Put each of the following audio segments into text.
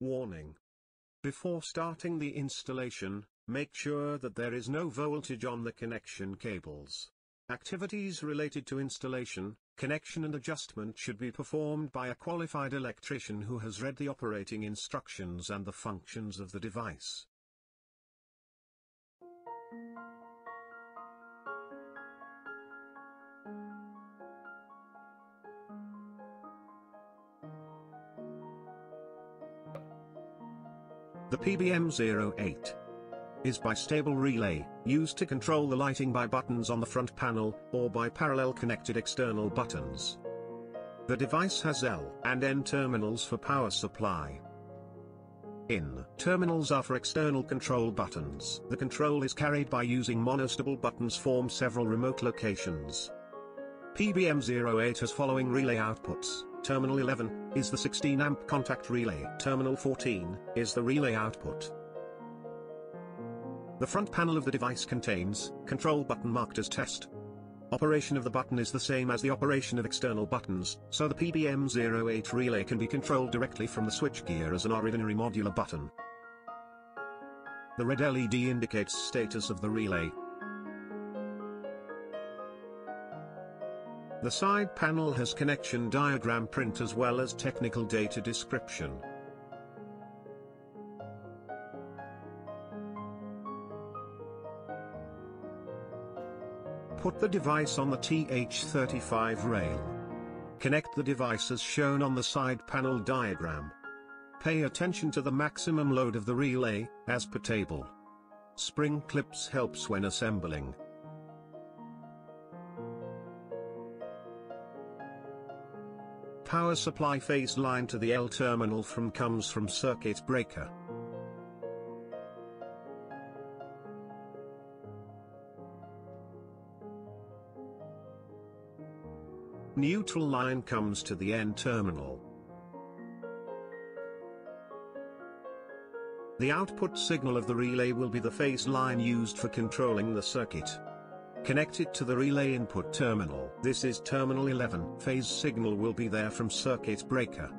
Warning. Before starting the installation, make sure that there is no voltage on the connection cables. Activities related to installation, connection and adjustment should be performed by a qualified electrician who has read the operating instructions and the functions of the device. The PBM08 is bistable relay, used to control the lighting by buttons on the front panel, or by parallel connected external buttons. The device has L and N terminals for power supply. In terminals are for external control buttons. The control is carried by using monostable buttons form several remote locations. PBM08 has following relay outputs. Terminal 11 is the 16 amp contact relay. Terminal 14 is the relay output. The front panel of the device contains control button marked as test. Operation of the button is the same as the operation of external buttons, so the PBM08 relay can be controlled directly from the switchgear as an ordinary modular button. The red LED indicates status of the relay, The side panel has connection diagram print as well as technical data description. Put the device on the TH35 rail. Connect the device as shown on the side panel diagram. Pay attention to the maximum load of the relay, as per table. Spring clips helps when assembling. Power supply phase line to the L terminal from comes from circuit breaker. Neutral line comes to the N terminal. The output signal of the relay will be the phase line used for controlling the circuit. Connected to the relay input terminal. This is terminal 11. Phase signal will be there from circuit breaker.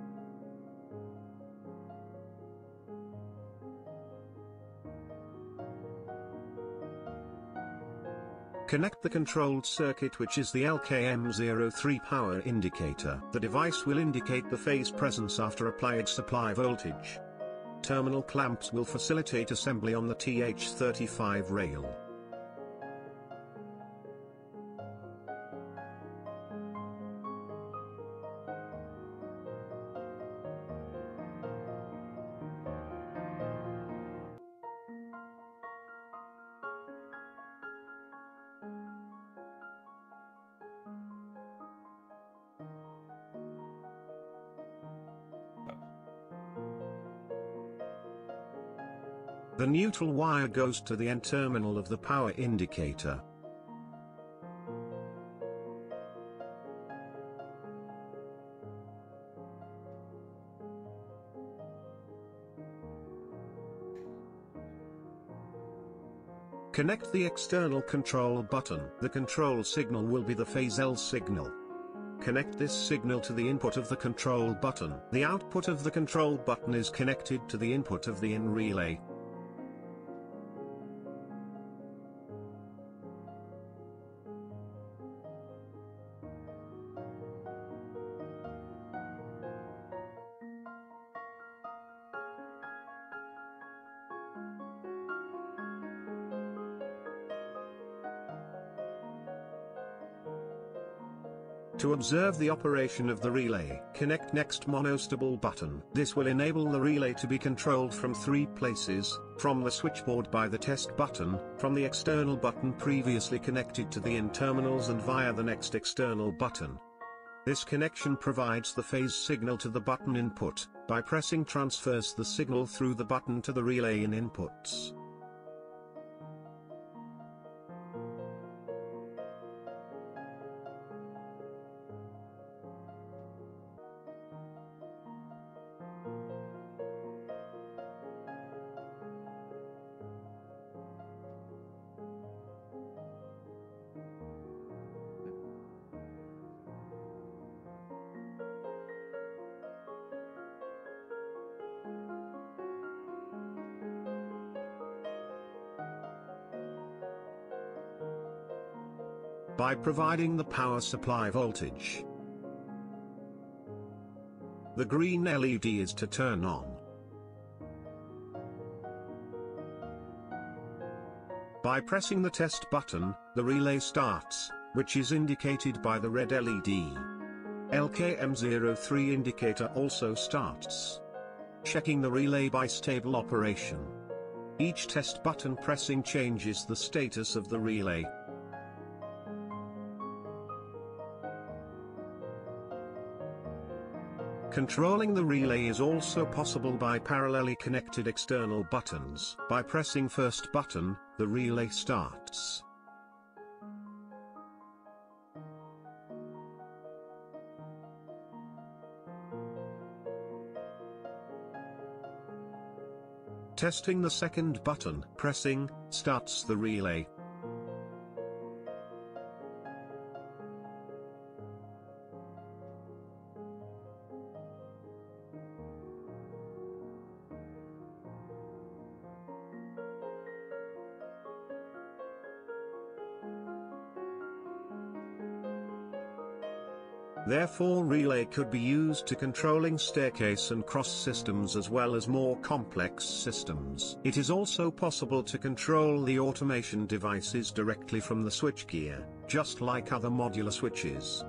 Connect the controlled circuit which is the LKM03 power indicator. The device will indicate the phase presence after applied supply voltage. Terminal clamps will facilitate assembly on the TH35 rail. The neutral wire goes to the N terminal of the power indicator. Connect the external control button. The control signal will be the phase L signal. Connect this signal to the input of the control button. The output of the control button is connected to the input of the N relay. To observe the operation of the relay, connect next monostable button. This will enable the relay to be controlled from three places, from the switchboard by the test button, from the external button previously connected to the in terminals and via the next external button. This connection provides the phase signal to the button input, by pressing transfers the signal through the button to the relay in inputs. By providing the power supply voltage. The green LED is to turn on. By pressing the test button, the relay starts, which is indicated by the red LED. LKM03 indicator also starts. Checking the relay bistable operation. Each test button pressing changes the status of the relay. Controlling the relay is also possible by parallelly connected external buttons. By pressing first button, the relay starts. Testing the second button, pressing, starts the relay. Therefore relay could be used to controlling staircase and cross systems as well as more complex systems. It is also possible to control the automation devices directly from the switchgear, just like other modular switches.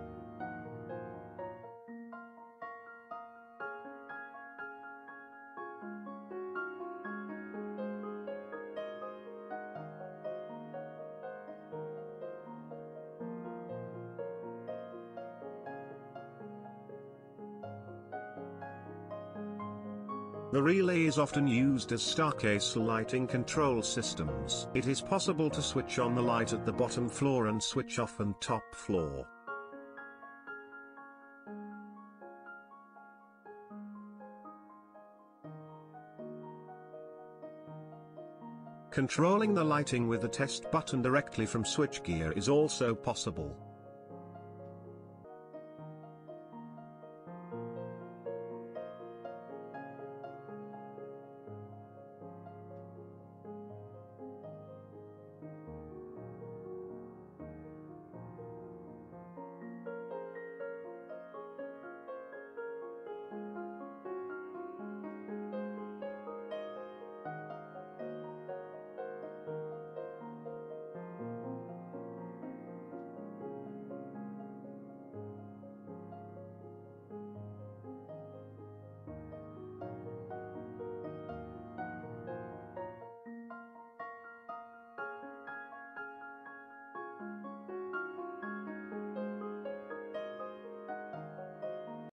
The relay is often used as staircase lighting control systems. It is possible to switch on the light at the bottom floor and switch off on top floor. Controlling the lighting with the test button directly from switchgear is also possible.